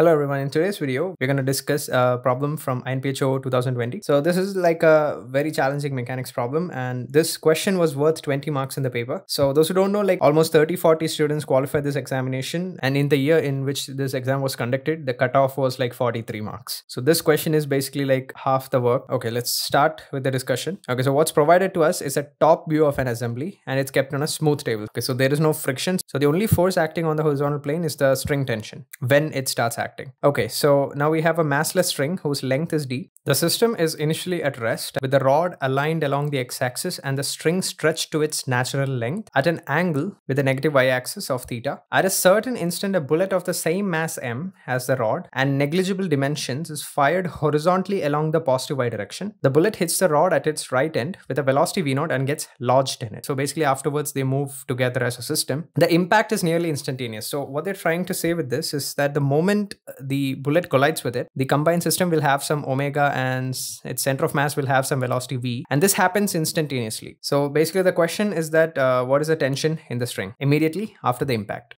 Hello everyone, in today's video, we're going to discuss a problem from InPhO 2020. So this is like a very challenging mechanics problem and this question was worth 20 marks in the paper. So those who don't know, like almost 30, 40 students qualified this examination and in the year in which this exam was conducted, the cutoff was like 43 marks. So this question is basically like half the work. Okay, let's start with the discussion. Okay, so what's provided to us is a top view of an assembly and it's kept on a smooth table. Okay, so there is no friction. So the only force acting on the horizontal plane is the string tension when it starts acting acting. Okay, so now we have a massless string whose length is d. The system is initially at rest with the rod aligned along the x-axis and the string stretched to its natural length at an angle with the negative y-axis of theta. At a certain instant, a bullet of the same mass m as the rod and negligible dimensions is fired horizontally along the positive y direction. The bullet hits the rod at its right end with a velocity v0 and gets lodged in it. So basically afterwards they move together as a system. The impact is nearly instantaneous. So what they're trying to say with this is that the moment the bullet collides with it, the combined system will have some omega and its center of mass will have some velocity v. And this happens instantaneously. So basically the question is that uh, what is the tension in the string immediately after the impact?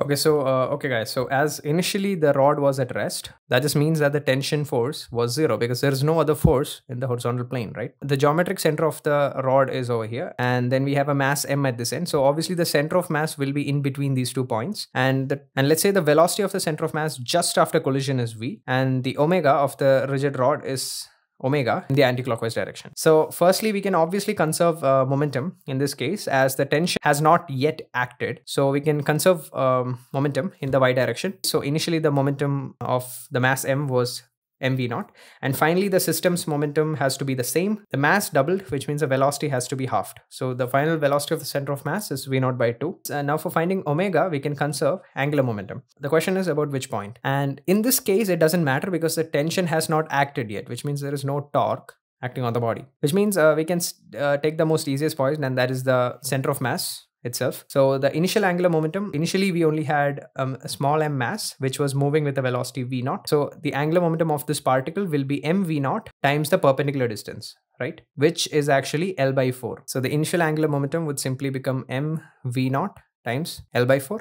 Okay, so, uh, okay guys, so as initially the rod was at rest, that just means that the tension force was zero because there is no other force in the horizontal plane, right? The geometric center of the rod is over here and then we have a mass m at this end. So obviously the center of mass will be in between these two points and, the, and let's say the velocity of the center of mass just after collision is v and the omega of the rigid rod is omega in the anti-clockwise direction. So firstly, we can obviously conserve uh, momentum in this case as the tension has not yet acted. So we can conserve um, momentum in the y direction. So initially the momentum of the mass m was mv naught. And finally, the system's momentum has to be the same. The mass doubled, which means the velocity has to be halved. So the final velocity of the center of mass is v naught by 2. And now for finding omega, we can conserve angular momentum. The question is about which point. And in this case, it doesn't matter because the tension has not acted yet, which means there is no torque acting on the body, which means uh, we can uh, take the most easiest point and that is the center of mass itself. So the initial angular momentum, initially we only had um, a small m mass, which was moving with a velocity v naught. So the angular momentum of this particle will be m v naught times the perpendicular distance, right? Which is actually L by 4. So the initial angular momentum would simply become m v naught times L by 4.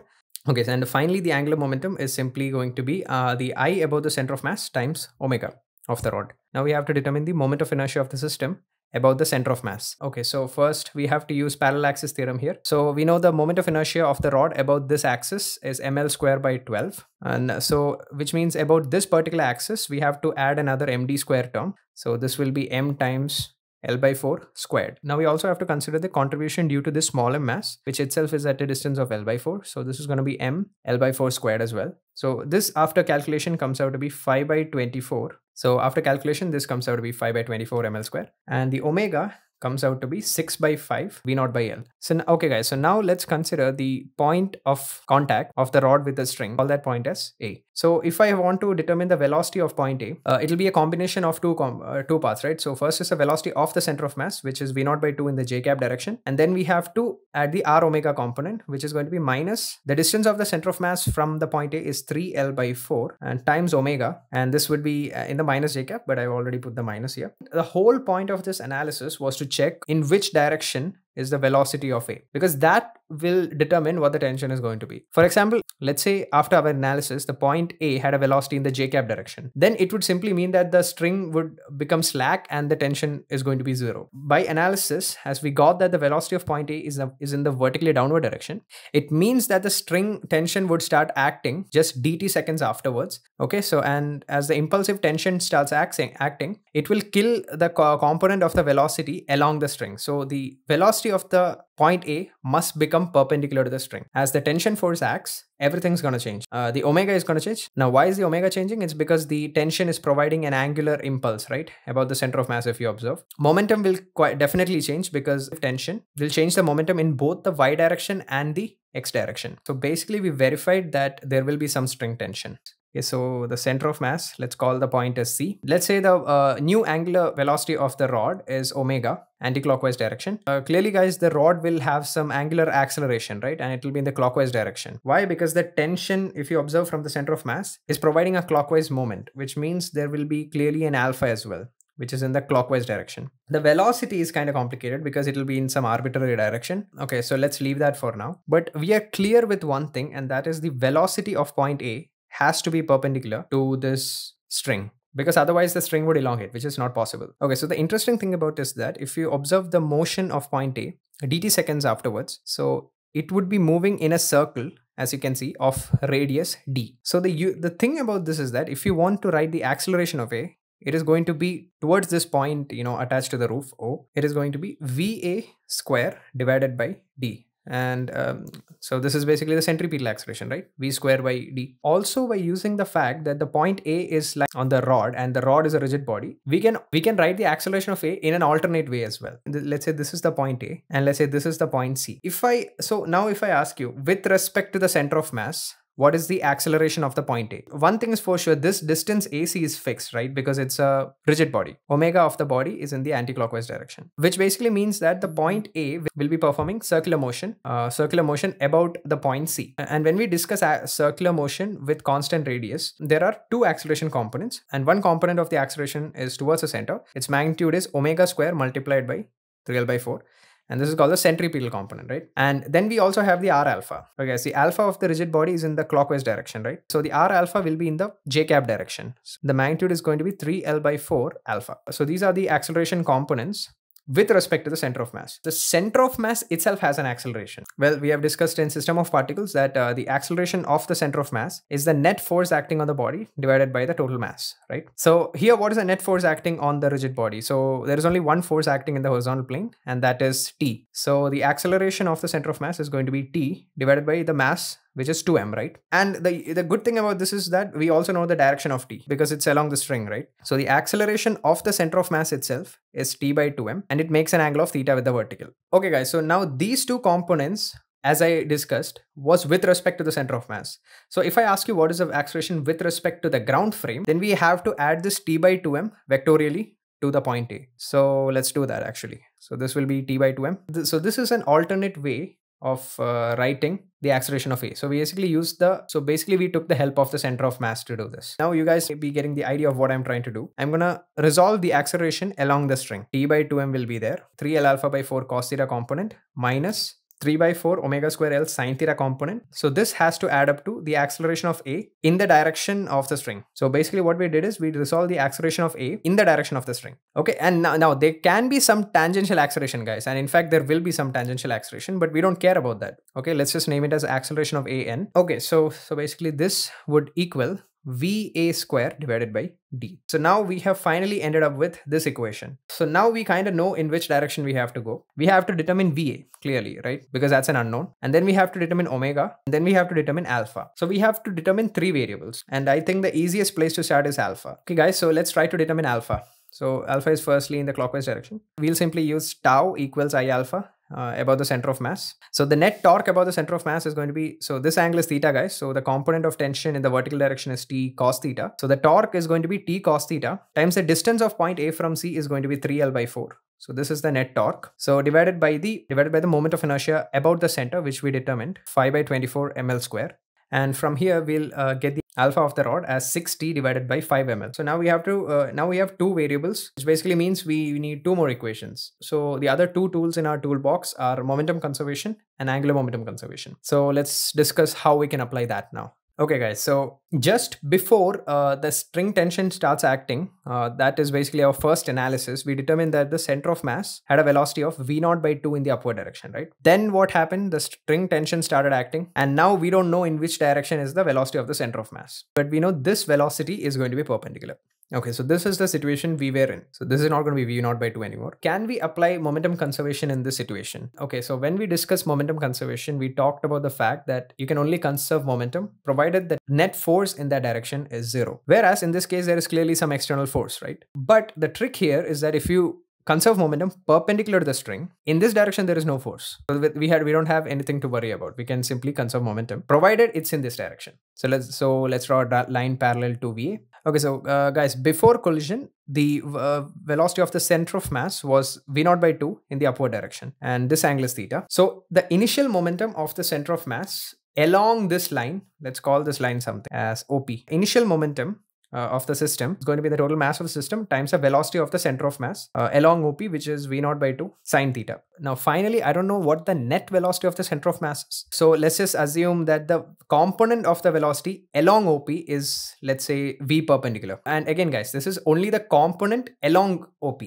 Okay, so and finally the angular momentum is simply going to be uh, the i above the center of mass times omega of the rod. Now we have to determine the moment of inertia of the system about the center of mass. Okay, so first we have to use parallel axis theorem here. So we know the moment of inertia of the rod about this axis is ml square by 12. And so which means about this particular axis, we have to add another md square term. So this will be m times L by 4 squared. Now we also have to consider the contribution due to this smaller mass, which itself is at a distance of L by 4. So this is going to be M L by 4 squared as well. So this after calculation comes out to be 5 by 24. So after calculation, this comes out to be 5 by 24 ml square. And the omega comes out to be 6 by 5 v naught by l. So okay guys, so now let's consider the point of contact of the rod with the string. Call that point as A. So if I want to determine the velocity of point A, uh, it'll be a combination of two uh, two parts, right? So first is the velocity of the center of mass, which is v naught by 2 in the j cap direction. And then we have to add the r omega component, which is going to be minus the distance of the center of mass from the point A is 3l by 4 and times omega. And this would be uh, in the minus j cap, but I've already put the minus here. The whole point of this analysis was to check in which direction is the velocity of A because that will determine what the tension is going to be. For example, let's say after our analysis, the point A had a velocity in the j cap direction. Then it would simply mean that the string would become slack and the tension is going to be zero. By analysis, as we got that the velocity of point A is, a, is in the vertically downward direction, it means that the string tension would start acting just dt seconds afterwards. Okay, so and as the impulsive tension starts acting, acting it will kill the co component of the velocity along the string. So the velocity of the point A must become perpendicular to the string. As the tension force acts, everything's going to change. Uh, the omega is going to change. Now, why is the omega changing? It's because the tension is providing an angular impulse, right? About the center of mass, if you observe. Momentum will quite definitely change because tension will change the momentum in both the y direction and the x direction. So basically, we verified that there will be some string tension. Okay, so the center of mass, let's call the point as C. Let's say the uh, new angular velocity of the rod is omega, anti-clockwise direction. Uh, clearly guys, the rod will have some angular acceleration, right? And it will be in the clockwise direction. Why? Because the tension, if you observe from the center of mass, is providing a clockwise moment, which means there will be clearly an alpha as well which is in the clockwise direction. The velocity is kind of complicated because it will be in some arbitrary direction. Okay, so let's leave that for now. But we are clear with one thing and that is the velocity of point A has to be perpendicular to this string because otherwise the string would elongate, which is not possible. Okay, so the interesting thing about is that if you observe the motion of point A, dt seconds afterwards, so it would be moving in a circle as you can see of radius d. So the the thing about this is that if you want to write the acceleration of A, it is going to be towards this point, you know, attached to the roof O, it is going to be VA square divided by D and um, so this is basically the centripetal acceleration right? V square by d. Also by using the fact that the point a is like on the rod and the rod is a rigid body we can we can write the acceleration of a in an alternate way as well. Let's say this is the point a and let's say this is the point c. If i so now if i ask you with respect to the center of mass what is the acceleration of the point A? One thing is for sure, this distance AC is fixed, right? Because it's a rigid body. Omega of the body is in the anti-clockwise direction, which basically means that the point A will be performing circular motion, uh, circular motion about the point C. And when we discuss circular motion with constant radius, there are two acceleration components and one component of the acceleration is towards the center. Its magnitude is omega square multiplied by 3L by 4 and this is called the centripetal component, right? And then we also have the R alpha. Okay, see alpha of the rigid body is in the clockwise direction, right? So the R alpha will be in the J cap direction. So the magnitude is going to be 3L by 4 alpha. So these are the acceleration components with respect to the center of mass. The center of mass itself has an acceleration. Well, we have discussed in system of particles that uh, the acceleration of the center of mass is the net force acting on the body divided by the total mass, right? So here, what is the net force acting on the rigid body? So there is only one force acting in the horizontal plane and that is T. So the acceleration of the center of mass is going to be T divided by the mass which is 2m, right? And the, the good thing about this is that we also know the direction of t because it's along the string, right? So the acceleration of the center of mass itself is t by 2m and it makes an angle of theta with the vertical. Okay guys, so now these two components as I discussed, was with respect to the center of mass. So if I ask you what is the acceleration with respect to the ground frame, then we have to add this t by 2m vectorially to the point A. So let's do that actually. So this will be t by 2m. So this is an alternate way of uh, writing the acceleration of A. So we basically use the, so basically we took the help of the center of mass to do this. Now you guys may be getting the idea of what I'm trying to do. I'm gonna resolve the acceleration along the string. T by 2m will be there. 3L alpha by 4 cos theta component minus 3 by 4 omega square L sine theta component. So this has to add up to the acceleration of A in the direction of the string. So basically what we did is we resolve the acceleration of A in the direction of the string. Okay, and now, now there can be some tangential acceleration guys. And in fact, there will be some tangential acceleration, but we don't care about that. Okay, let's just name it as acceleration of AN. Okay, so, so basically this would equal VA square divided by D. So now we have finally ended up with this equation. So now we kind of know in which direction we have to go. We have to determine VA clearly, right? Because that's an unknown. And then we have to determine omega. And then we have to determine alpha. So we have to determine three variables. And I think the easiest place to start is alpha. Okay guys, so let's try to determine alpha. So alpha is firstly in the clockwise direction. We'll simply use tau equals I alpha uh, about the center of mass. So the net torque about the center of mass is going to be, so this angle is theta guys. So the component of tension in the vertical direction is T cos theta. So the torque is going to be T cos theta times the distance of point A from C is going to be 3L by 4. So this is the net torque. So divided by the divided by the moment of inertia about the center, which we determined 5 by 24 ml square. And from here, we'll uh, get the alpha of the rod as 6t divided by 5 ml. So now we have to, uh, now we have two variables, which basically means we need two more equations. So the other two tools in our toolbox are momentum conservation and angular momentum conservation. So let's discuss how we can apply that now. Okay guys, so just before uh, the string tension starts acting, uh, that is basically our first analysis, we determined that the center of mass had a velocity of v naught by 2 in the upward direction, right? Then what happened? The string tension started acting and now we don't know in which direction is the velocity of the center of mass. But we know this velocity is going to be perpendicular. Okay, so this is the situation we were in. So this is not going to be v naught by 2 anymore. Can we apply momentum conservation in this situation? Okay, so when we discuss momentum conservation, we talked about the fact that you can only conserve momentum provided that net force in that direction is zero. Whereas in this case, there is clearly some external force, right? But the trick here is that if you conserve momentum perpendicular to the string. In this direction, there is no force. So we had we don't have anything to worry about. We can simply conserve momentum provided it's in this direction. So let's so let's draw a line parallel to VA. Okay, so uh, guys, before collision, the uh, velocity of the center of mass was v naught by 2 in the upward direction, and this angle is theta. So the initial momentum of the center of mass along this line, let's call this line something as OP. Initial momentum of the system is going to be the total mass of the system times the velocity of the center of mass uh, along OP, which is V naught by 2 sine theta. Now, finally, I don't know what the net velocity of the center of mass is. So let's just assume that the component of the velocity along OP is, let's say, V perpendicular. And again, guys, this is only the component along OP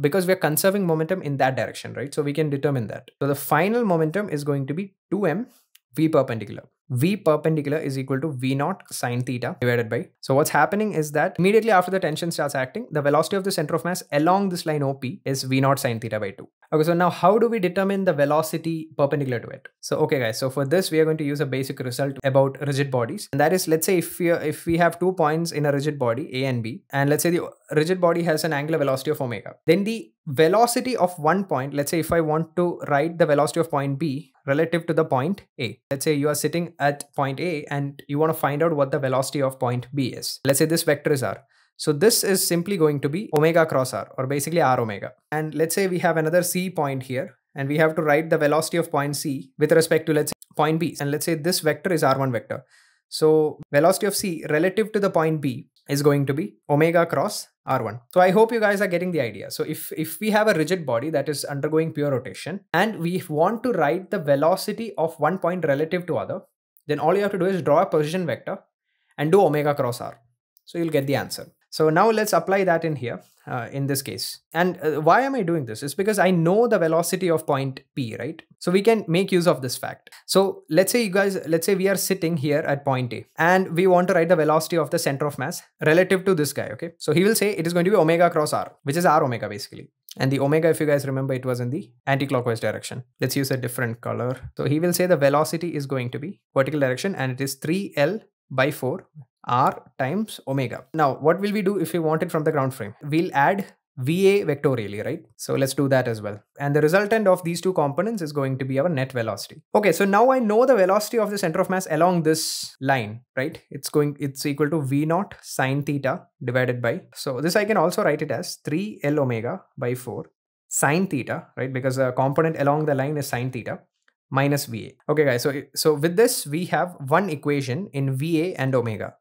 because we're conserving momentum in that direction, right? So we can determine that. So the final momentum is going to be 2m v perpendicular. V perpendicular is equal to V naught sine theta divided by. So what's happening is that immediately after the tension starts acting, the velocity of the center of mass along this line OP is V naught sine theta by 2. Okay, so now how do we determine the velocity perpendicular to it? So okay guys, so for this we are going to use a basic result about rigid bodies. And that is let's say if we if we have two points in a rigid body A and B and let's say the rigid body has an angular velocity of omega, then the velocity of one point, let's say if I want to write the velocity of point B relative to the point A. Let's say you are sitting at point A and you want to find out what the velocity of point B is. Let's say this vector is R. So this is simply going to be omega cross r or basically r omega. And let's say we have another C point here and we have to write the velocity of point C with respect to let's say point B. And let's say this vector is R1 vector. So velocity of C relative to the point B is going to be omega cross R1. So I hope you guys are getting the idea. So if, if we have a rigid body that is undergoing pure rotation and we want to write the velocity of one point relative to other, then all you have to do is draw a position vector and do omega cross R. So you'll get the answer. So now let's apply that in here uh, in this case. And uh, why am I doing this? It's because I know the velocity of point P, right? So we can make use of this fact. So let's say you guys, let's say we are sitting here at point A and we want to write the velocity of the center of mass relative to this guy, okay? So he will say it is going to be omega cross R, which is R omega basically. And the omega, if you guys remember, it was in the anti-clockwise direction. Let's use a different color. So he will say the velocity is going to be vertical direction and it is 3L by 4 r times omega. Now, what will we do if we want it from the ground frame? We'll add VA vectorially, right? So let's do that as well. And the resultant of these two components is going to be our net velocity. Okay, so now I know the velocity of the center of mass along this line, right? It's going, it's equal to V naught sine theta divided by, so this I can also write it as 3 L omega by 4 sine theta, right? Because the component along the line is sine theta minus VA. Okay guys, so, so with this, we have one equation in VA and omega.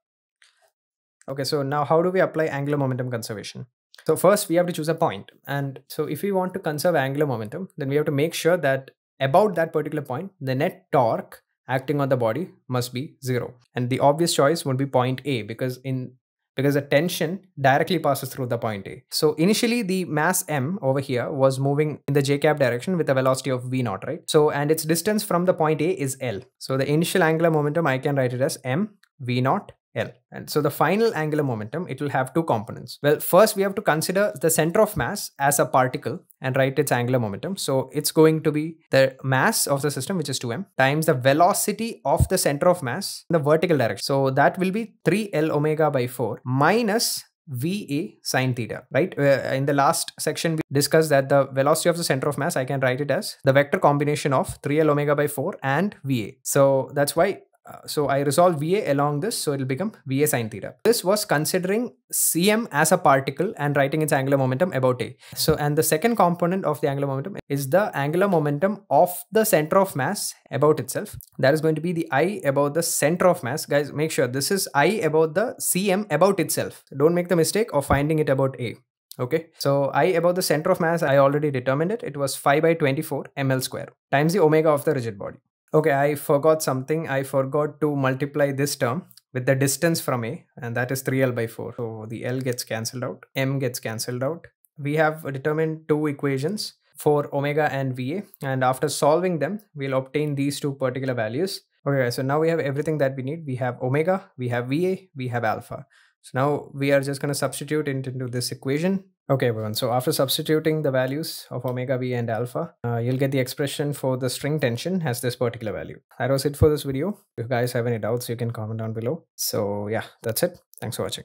Okay, so now how do we apply angular momentum conservation? So first we have to choose a point. And so if we want to conserve angular momentum, then we have to make sure that about that particular point, the net torque acting on the body must be zero. And the obvious choice would be point A because in because the tension directly passes through the point A. So initially the mass m over here was moving in the j cap direction with a velocity of v naught, right? So and its distance from the point A is L. So the initial angular momentum I can write it as m v naught L. And so the final angular momentum, it will have two components. Well, first we have to consider the center of mass as a particle and write its angular momentum. So it's going to be the mass of the system, which is 2m, times the velocity of the center of mass in the vertical direction. So that will be 3L omega by 4 minus VA sine theta, right? Uh, in the last section, we discussed that the velocity of the center of mass, I can write it as the vector combination of 3L omega by 4 and VA. So that's why so I resolve VA along this, so it'll become VA sine theta. This was considering CM as a particle and writing its angular momentum about A. So, and the second component of the angular momentum is the angular momentum of the center of mass about itself. That is going to be the I about the center of mass. Guys, make sure this is I about the CM about itself. Don't make the mistake of finding it about A. Okay, so I about the center of mass, I already determined it. It was 5 by 24 ml square times the omega of the rigid body. Okay, I forgot something. I forgot to multiply this term with the distance from A and that is 3L by 4. So the L gets cancelled out, M gets cancelled out. We have determined two equations for omega and VA and after solving them, we'll obtain these two particular values. Okay, so now we have everything that we need. We have omega, we have VA, we have alpha. So now we are just going to substitute it into this equation Okay, everyone. So after substituting the values of omega v and alpha, uh, you'll get the expression for the string tension has this particular value. That was it for this video. If you guys have any doubts, you can comment down below. So yeah, that's it. Thanks for watching.